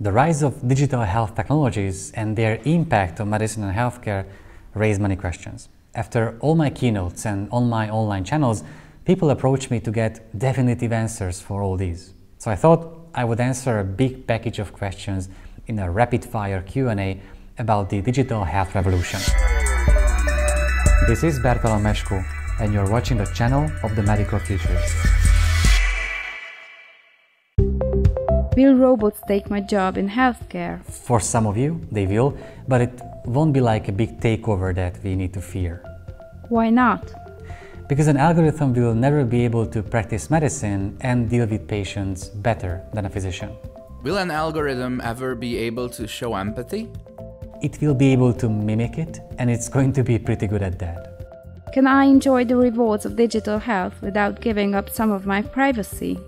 The rise of digital health technologies and their impact on medicine and healthcare raise many questions. After all my keynotes and on my online channels, people approach me to get definitive answers for all these. So I thought I would answer a big package of questions in a rapid-fire Q&A about the digital health revolution. This is Bertalan Meskó, and you're watching the channel of the Medical Futurists. Will robots take my job in healthcare? For some of you, they will, but it won't be like a big takeover that we need to fear. Why not? Because an algorithm will never be able to practice medicine and deal with patients better than a physician. Will an algorithm ever be able to show empathy? It will be able to mimic it, and it's going to be pretty good at that. Can I enjoy the rewards of digital health without giving up some of my privacy?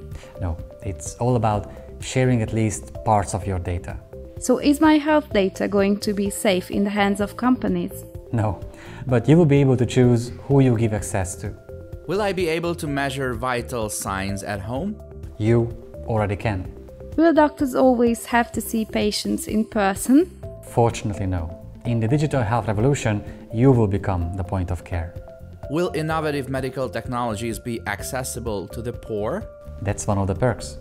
No, it's all about sharing at least parts of your data. So, is my health data going to be safe in the hands of companies? No, but you will be able to choose who you give access to. Will I be able to measure vital signs at home? You already can. Will doctors always have to see patients in person? Fortunately, no. In the digital health revolution, you will become the point of care. Will innovative medical technologies be accessible to the poor? That's one of the perks.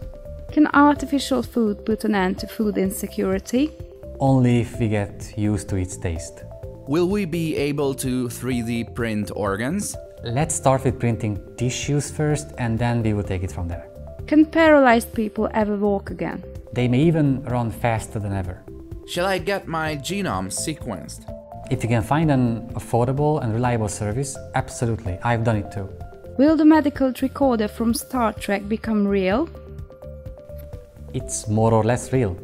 Can artificial food put an end to food insecurity? Only if we get used to its taste. Will we be able to 3D print organs? Let's start with printing tissues first and then we will take it from there. Can paralyzed people ever walk again? They may even run faster than ever. Shall I get my genome sequenced? If you can find an affordable and reliable service, absolutely. I've done it too. Will the medical tricorder from Star Trek become real? It's more or less real.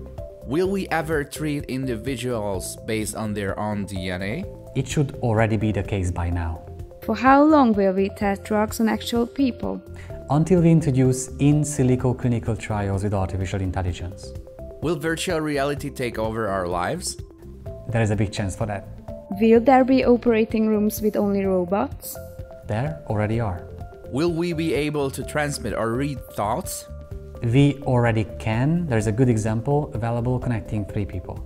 Will we ever treat individuals based on their own DNA? It should already be the case by now. For how long will we test drugs on actual people? Until we introduce in silico clinical trials with artificial intelligence. Will virtual reality take over our lives? There is a big chance for that. Will there be operating rooms with only robots? There already are. Will we be able to transmit or read thoughts? We already can. There's a good example available connecting three people.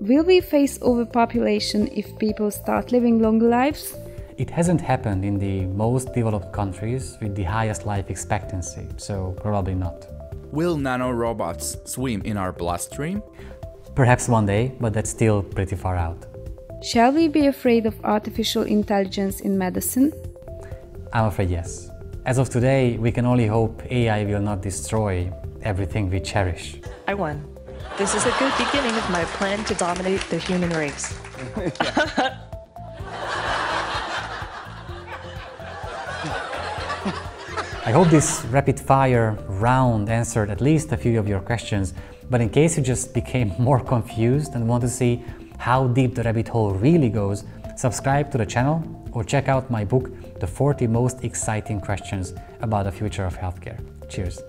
Will we face overpopulation if people start living longer lives? It hasn't happened in the most developed countries with the highest life expectancy, so probably not. Will nanorobots swim in our bloodstream? Perhaps one day, but that's still pretty far out. Shall we be afraid of artificial intelligence in medicine? I'm afraid yes. As of today, we can only hope AI will not destroy everything we cherish. I won. This is a good beginning of my plan to dominate the human race. I hope this rapid fire round answered at least a few of your questions, but in case you just became more confused and want to see how deep the rabbit hole really goes, subscribe to the channel or check out my book, The 40 Most Exciting Questions about the Future of Healthcare. Cheers.